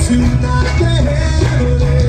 つだけの